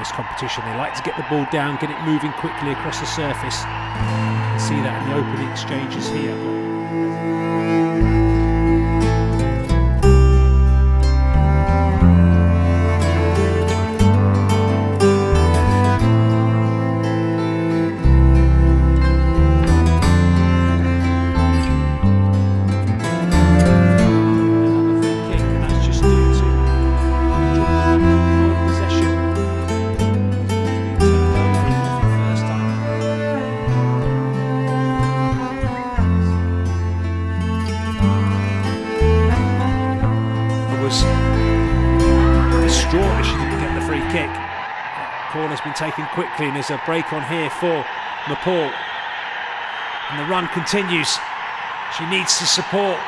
this competition. They like to get the ball down, get it moving quickly across the surface. You can see that in the opening exchanges here. Was distraught as she didn't get the free kick. Corner's been taken quickly, and there's a break on here for Nepal. And the run continues. She needs to support.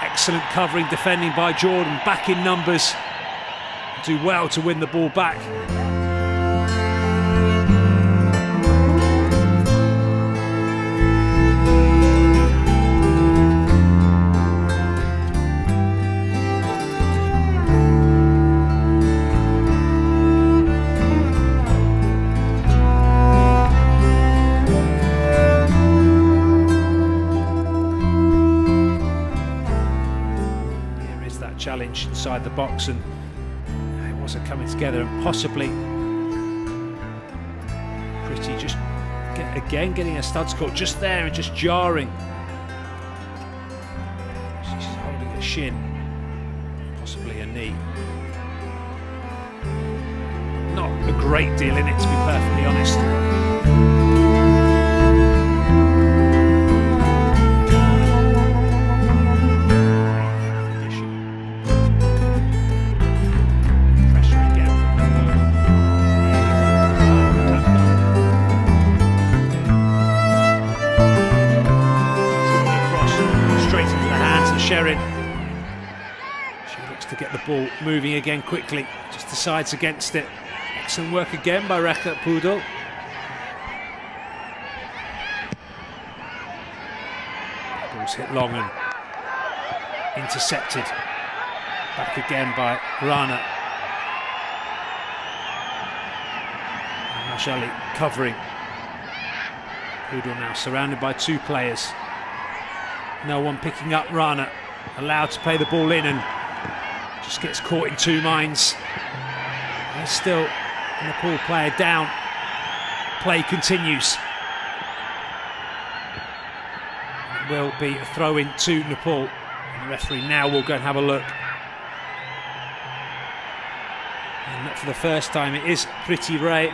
Excellent covering, defending by Jordan. Back in numbers. Do well to win the ball back. Inside the box, and it wasn't coming together, and possibly Preeti just get, again getting a studs caught just there and just jarring. She's holding a shin, possibly a knee. Not a great deal in it, to be perfectly honest. Of Sherin. She looks to get the ball moving again quickly, just decides against it. Excellent work again by Rekha Poudel. Ball's hit long and intercepted. Back again by Rana. And covering. Poudel now surrounded by two players. No one picking up Rana. Allowed to play the ball in and just gets caught in two minds. There's still a Nepal player down. Play continues. Will be a throw in to Nepal. And the referee now will go and have a look. And for the first time, it is Preeti Rai